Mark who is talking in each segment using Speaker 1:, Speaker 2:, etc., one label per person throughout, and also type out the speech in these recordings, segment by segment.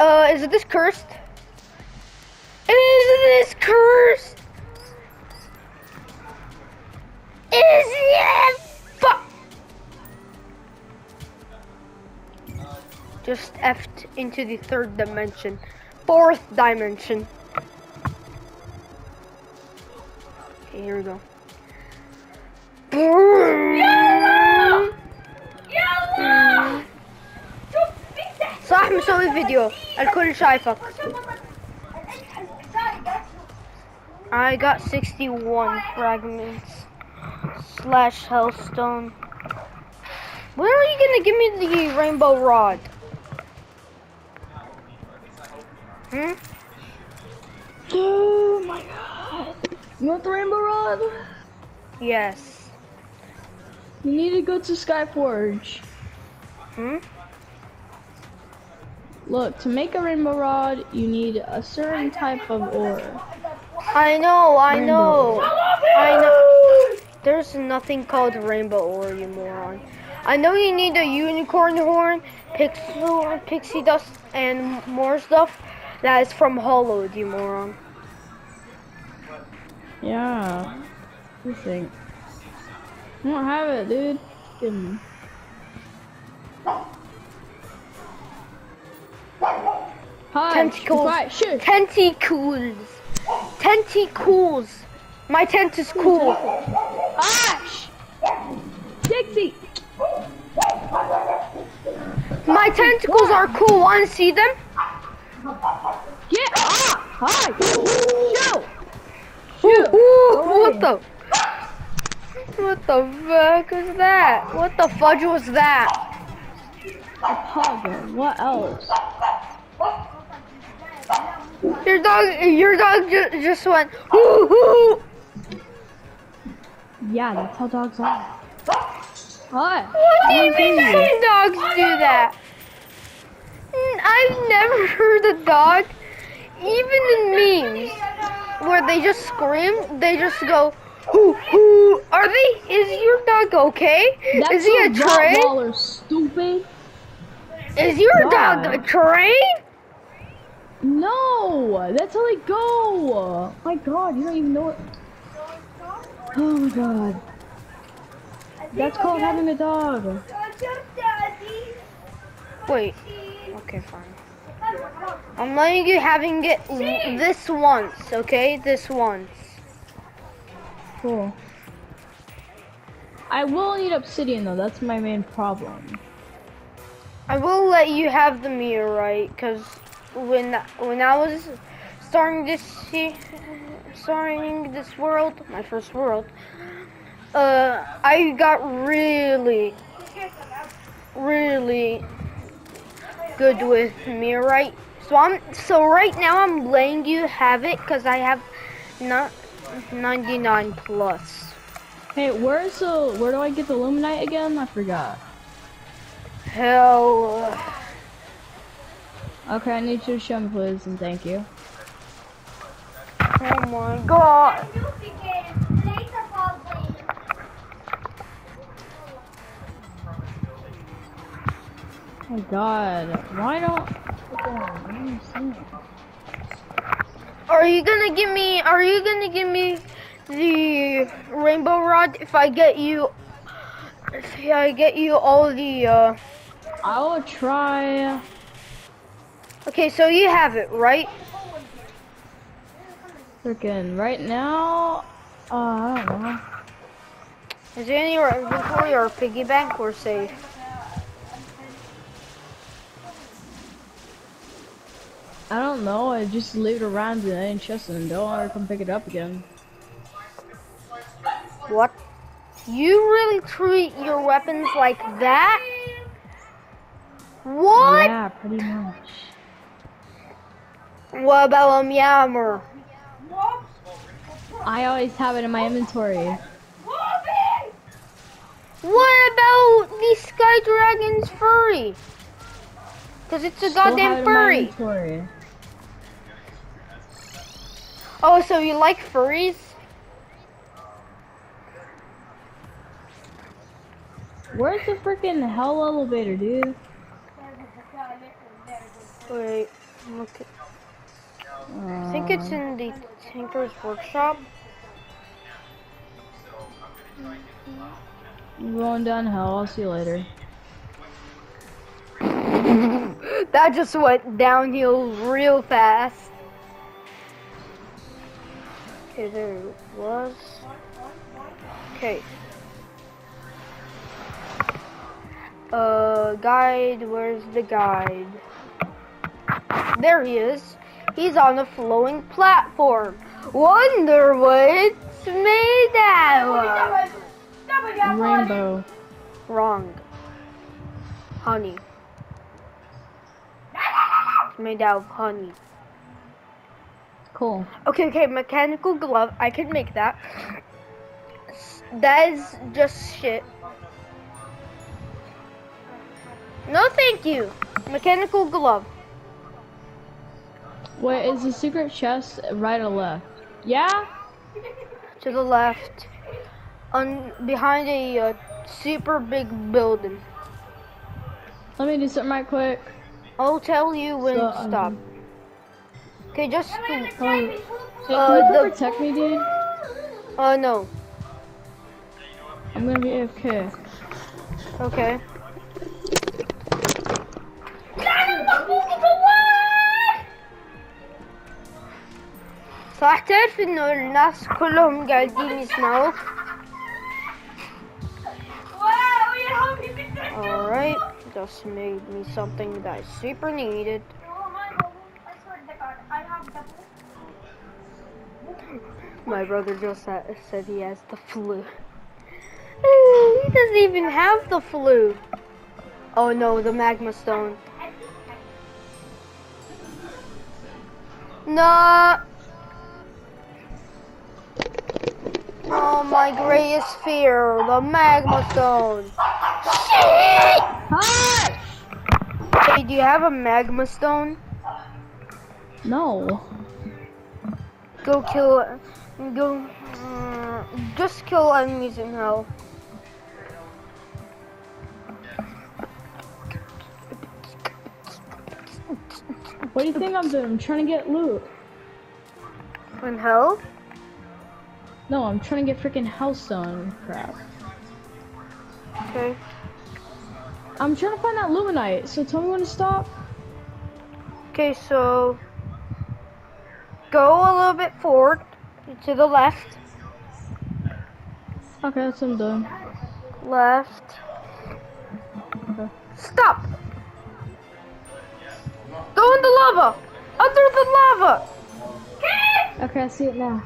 Speaker 1: Uh, is this cursed? Is this cursed? Is it? Fuck! Just effed into the third dimension. Fourth dimension. Okay, here we go.
Speaker 2: بيتزا
Speaker 1: صح مسوي فيديو الكل شايفك I got 61 fragments slash hellstone. When are you gonna give me the rainbow rod? Hmm?
Speaker 3: Oh my god. You want the rainbow rod?
Speaker 1: Yes.
Speaker 3: You need to go to Skyforge.
Speaker 1: Hmm?
Speaker 3: Look, to make a rainbow rod, you need a certain type of ore.
Speaker 1: I know, I
Speaker 3: Rainbow.
Speaker 1: know. I know. There's nothing called rainbow ore, you moron. I know you need a unicorn horn, pixel, pixie dust, and more stuff that is from Hollowed, you moron.
Speaker 3: Yeah. You think? I don't have it, dude.
Speaker 1: Tentacles.
Speaker 3: Shush.
Speaker 1: Tentacles. Tentacles. My tent is cool.
Speaker 3: Ash. Dixie.
Speaker 1: My tentacles are cool. Wanna see them?
Speaker 3: Get off. Hi. Show.
Speaker 1: Ooh, ooh, what the? What the fuck was that? What the fudge was that?
Speaker 3: A pug. What else?
Speaker 1: Your dog, your dog ju- just went. Ooh, ooh.
Speaker 3: Yeah, that's how dogs are. What?
Speaker 1: What do you mean
Speaker 3: you?
Speaker 1: dogs do that? I've never heard a dog, even in memes, where they just scream, they just go, hoo, hoo. Are they, is your dog okay?
Speaker 3: That's
Speaker 1: is he a train?
Speaker 3: Stupid.
Speaker 1: Is your dog a train?
Speaker 3: No, that's how they go. My God, you don't even know it. Oh my God. That's called having a dog.
Speaker 1: Wait, okay, fine. I'm letting you having it this once, okay? This once.
Speaker 3: Cool. I will need obsidian though. That's my main problem.
Speaker 1: I will let you have the meteorite, cause when when I was starting this starting this world, my first world, uh, I got really, really good with meteorite. So I'm so right now I'm letting you have it, cause I have not 99 plus.
Speaker 3: Hey, where's the? Where do I get the luminite again? I forgot.
Speaker 1: Hell.
Speaker 3: Okay, I need you to show me, please, and thank you.
Speaker 1: Oh my god.
Speaker 3: Oh my God, why don't? I don't understand.
Speaker 1: Are you gonna give me? Are you gonna give me the rainbow rod if I get you? If I get you all the. uh
Speaker 3: I will try.
Speaker 1: Okay, so you have it, right?
Speaker 3: Freaking right now. Uh, I don't know.
Speaker 1: Is in your inventory or piggy bank or safe?
Speaker 3: I don't know. I just leave it around and I didn't trust it and don't ever come pick it up again.
Speaker 1: What? You really treat your weapons like that? What?
Speaker 3: Yeah, pretty much.
Speaker 1: What about a Meowmere?
Speaker 3: I always have it in my inventory.
Speaker 1: What about the Sky Dragon's furry? Cause it's a
Speaker 3: Still
Speaker 1: goddamn furry. Oh, so you like furries?
Speaker 3: Where's the freaking hell elevator, dude?
Speaker 1: Wait. Look at, I think it's in the Tinker's workshop.
Speaker 3: I'm going down hell. I'll see you later.
Speaker 1: That just went downhill real fast. Okay, there it was. Okay. Uh, guide, where's the guide? There he is. He's on a flowing platform. Wonder what it's made out of.
Speaker 3: Rainbow.
Speaker 1: Wrong. Honey. It's made out of honey.
Speaker 3: Cool.
Speaker 1: Okay, okay, mechanical glove. I can make that. That is just shit. No, thank you. Mechanical glove.
Speaker 3: Wait, is the secret chest right or left? Yeah?
Speaker 1: To the left. On behind a uh, super big building.
Speaker 3: Let me do something right quick.
Speaker 1: I'll tell you when
Speaker 3: So,
Speaker 1: to
Speaker 3: um,
Speaker 1: stop. Okay, just to,
Speaker 3: hey,
Speaker 1: Uh,
Speaker 3: can you protect me, dude?
Speaker 1: uh no.
Speaker 3: I'm gonna be AFK.
Speaker 1: Okay. صح تعرف انه الناس كلهم قاعدين يسمعوك
Speaker 2: Wow, you're helping me through.
Speaker 1: Alright, just made me something that I super needed.
Speaker 2: Oh my God, I swear to God, I have the
Speaker 1: My brother just sa- said he has the flu. he doesn't even have the flu. Oh no, the magma stone. No. Oh, my greatest fear, the magma stone. Shit!
Speaker 3: Hi!
Speaker 1: Hey, do you have a magma stone?
Speaker 3: No.
Speaker 1: Go kill, go, uh, just kill enemies in hell.
Speaker 3: What do you think I'm doing? I'm trying to get loot.
Speaker 1: In hell?
Speaker 3: No, I'm trying to get freaking house hellstone crap.
Speaker 1: Okay.
Speaker 3: I'm trying to find that luminite, so tell me when to stop.
Speaker 1: Okay, so go a little bit forward to the left,
Speaker 3: Okay, that's what I'm doing.
Speaker 1: left.
Speaker 3: Okay.
Speaker 1: Stop. Go in the lava. Under the lava.
Speaker 3: Okay, I see it now.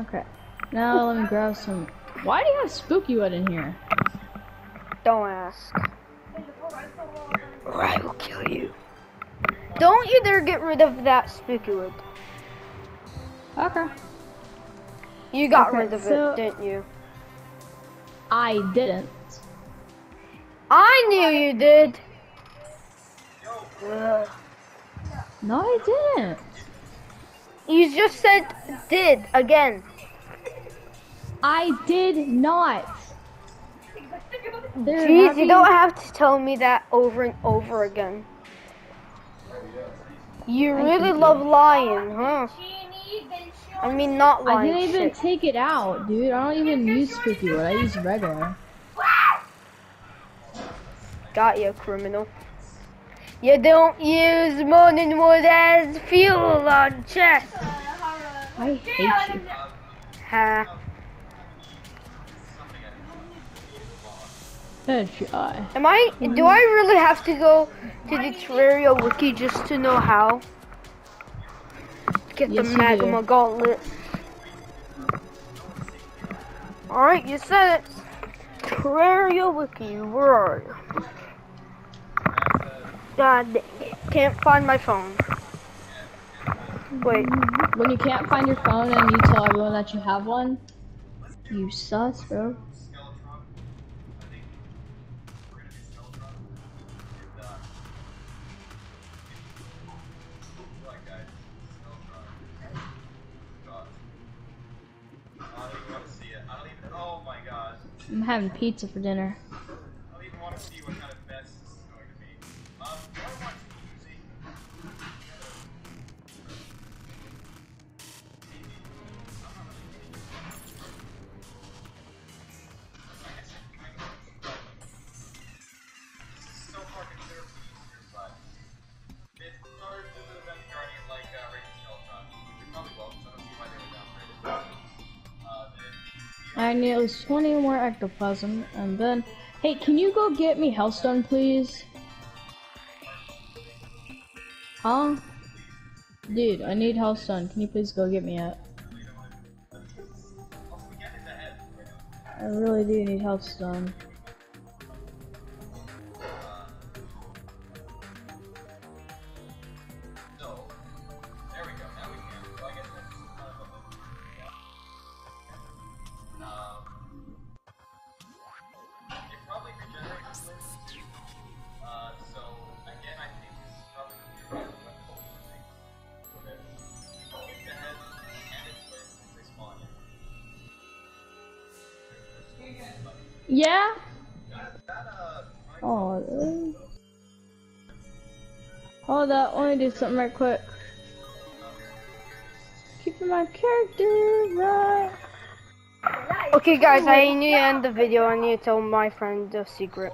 Speaker 3: Okay. Now let me grab some. Why do you have spooky wood in here?
Speaker 1: Don't ask. Or I will kill you. Don't you dare get rid of that spooky wood.
Speaker 3: Okay.
Speaker 1: You got
Speaker 3: Okay,
Speaker 1: rid of
Speaker 3: so-
Speaker 1: it, didn't you?
Speaker 3: I didn't.
Speaker 1: I knew you did. Ugh.
Speaker 3: No, I didn't.
Speaker 1: You just said did again.
Speaker 3: I did not.
Speaker 1: Jeez, you don't have to tell me that over and over again. You really love lying, huh? I mean, not lying.
Speaker 3: I didn't even
Speaker 1: shit.
Speaker 3: take it out, dude. I don't even use spooky wood. I use regular.
Speaker 1: Got you, criminal. You don't use morning wood as fuel on chest.
Speaker 3: I hate you.
Speaker 1: Ha.
Speaker 3: Headshot.
Speaker 1: Am I? Do I really have to go to the Terraria wiki just to know how? Get
Speaker 3: Yes,
Speaker 1: the magma gauntlet. Alright, you said it. Terraria wiki, where are you? Uh, God. Can't find my phone. Wait.
Speaker 3: When you can't find your phone and you tell everyone that you have one, you sus, bro. I'm
Speaker 4: having pizza for dinner.
Speaker 3: I
Speaker 4: need at least 20 more ectoplasm, and then... Hey, can you go get me Hellstone, please? Huh? Dude, I need Hellstone. Can you please go get me it? I really do need Hellstone. Yeah?
Speaker 3: That, that, uh,
Speaker 4: Oh, really? Hold up, let me do something right quick. Keeping my character right.
Speaker 1: Okay, guys, I need to end the video. I need to tell my friend the secret.